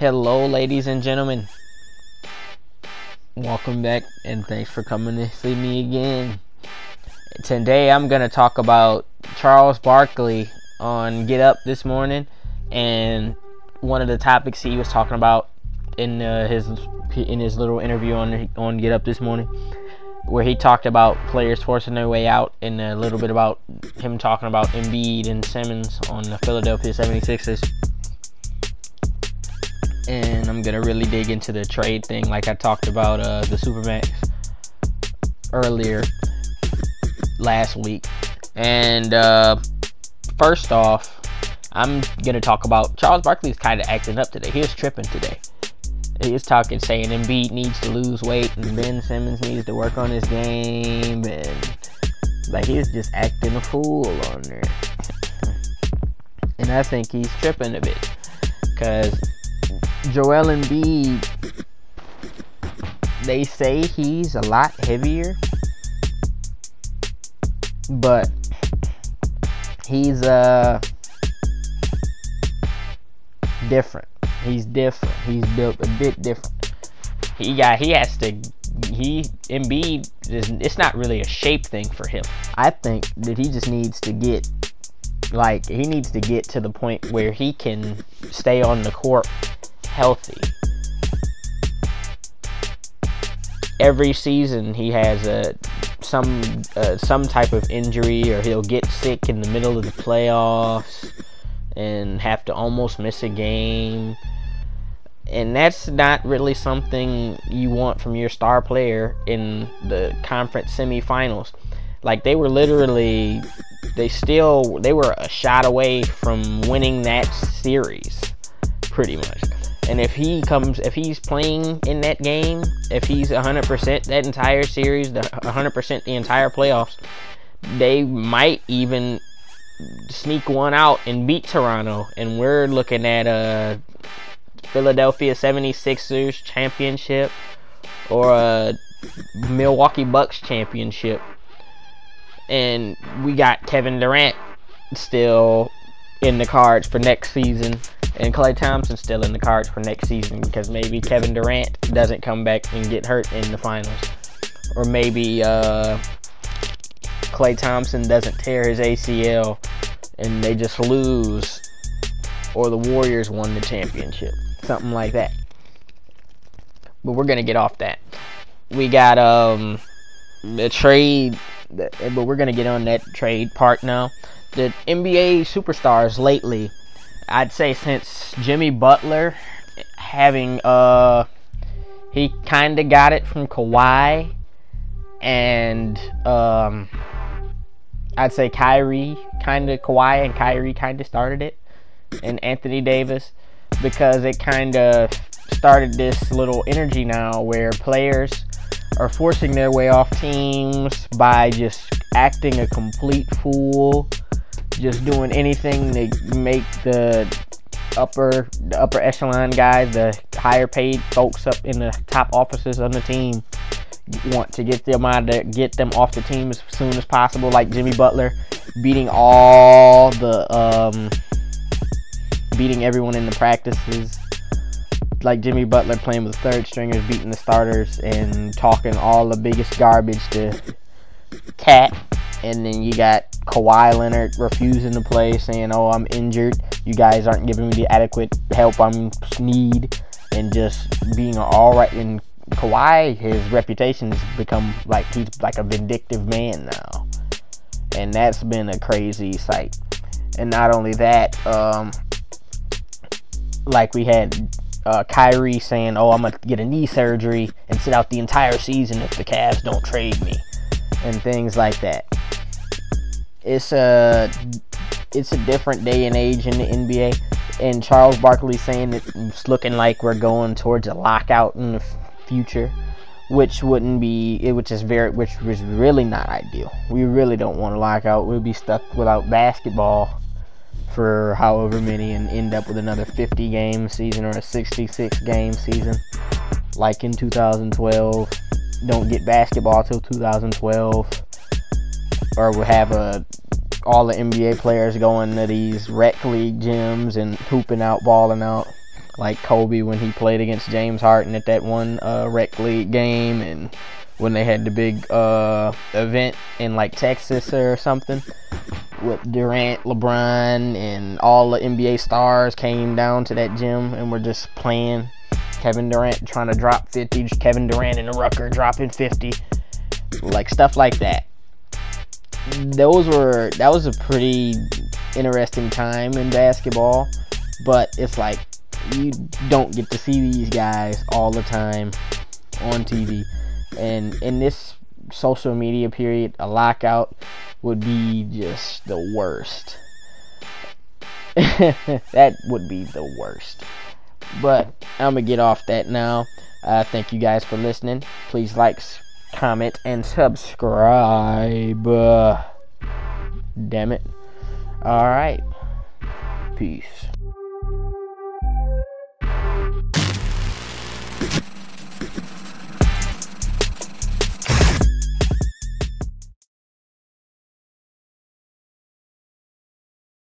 Hello, ladies and gentlemen. Welcome back, and thanks for coming to see me again. Today, I'm going to talk about Charles Barkley on Get Up this morning, and one of the topics he was talking about in uh, his in his little interview on on Get Up this morning, where he talked about players forcing their way out, and a little bit about him talking about Embiid and Simmons on the Philadelphia 76ers and I'm gonna really dig into the trade thing, like I talked about uh, the Supermax earlier last week. And uh, first off, I'm gonna talk about Charles Barkley's kind of acting up today. He was tripping today. He was talking, saying Embiid needs to lose weight and Ben Simmons needs to work on his game, and like he was just acting a fool on there. and I think he's tripping a bit because Joel Embiid, they say he's a lot heavier, but he's uh different. He's different. He's built a bit different. He got he has to he Embiid is it's not really a shape thing for him. I think that he just needs to get like he needs to get to the point where he can stay on the court healthy. Every season he has a some uh, some type of injury or he'll get sick in the middle of the playoffs and have to almost miss a game. And that's not really something you want from your star player in the conference semifinals. Like they were literally they still they were a shot away from winning that series pretty much. And if he comes, if he's playing in that game, if he's 100% that entire series, the 100% the entire playoffs, they might even sneak one out and beat Toronto. And we're looking at a Philadelphia 76ers championship or a Milwaukee Bucks championship. And we got Kevin Durant still in the cards for next season and Klay Thompson still in the cards for next season because maybe Kevin Durant doesn't come back and get hurt in the finals, or maybe uh, Klay Thompson doesn't tear his ACL and they just lose, or the Warriors won the championship, something like that. But we're gonna get off that. We got um the trade, but we're gonna get on that trade part now. The NBA superstars lately I'd say since Jimmy Butler having uh he kind of got it from Kawhi and um I'd say Kyrie kind of Kawhi and Kyrie kind of started it and Anthony Davis because it kind of started this little energy now where players are forcing their way off teams by just acting a complete fool just doing anything to make the upper the upper echelon guys, the higher paid folks up in the top offices on the team want to get them out of get them off the team as soon as possible, like Jimmy Butler beating all the um, beating everyone in the practices. Like Jimmy Butler playing with third stringers, beating the starters, and talking all the biggest garbage to KAT. and then you got Kawhi Leonard refusing to play, saying, "Oh, I'm injured. You guys aren't giving me the adequate help I need," and just being all right. And Kawhi, his reputation has become like he's like a vindictive man now, and that's been a crazy sight. And not only that, um, like we had uh, Kyrie saying, "Oh, I'm gonna get a knee surgery and sit out the entire season if the Cavs don't trade me," and things like that it's a it's a different day and age in the NBA. And Charles Barkley saying it's looking like we're going towards a lockout in the future, which wouldn't be which is very which was really not ideal. We really don't want to lock out. We'll be stuck without basketball for however many and end up with another 50 game season or a 66 game season like in 2012. Don't get basketball till 2012. Or we'll have a all the NBA players going to these rec league gyms and hooping out, balling out, like Kobe when he played against James Harden at that one uh, rec league game, and when they had the big uh, event in like Texas or something with Durant, LeBron, and all the NBA stars came down to that gym and were just playing. Kevin Durant trying to drop 50, Kevin Durant and the Rucker dropping 50, like stuff like that those were that was a pretty interesting time in basketball, but it's like you don't get to see these guys all the time on TV. And in this social media period, a lockout would be just the worst. that would be the worst. But I'm gonna get off that now. Uh, thank you guys for listening. Please like, comment, and subscribe. Uh, damn it. Alright. Peace.